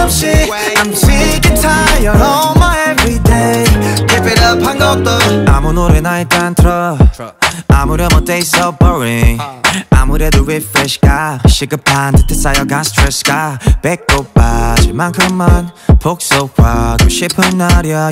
잠시 I'm sick and tired of my everyday. Keep it up 한 것도. 아무 노래나 일단 틀어. 아무렴 어때 있어 boring. 아무래도 refresh가 시급한 듯해 쌓여간 스트레스가. 배꼽 빠질 만큼만 복속하고 싶은 날이야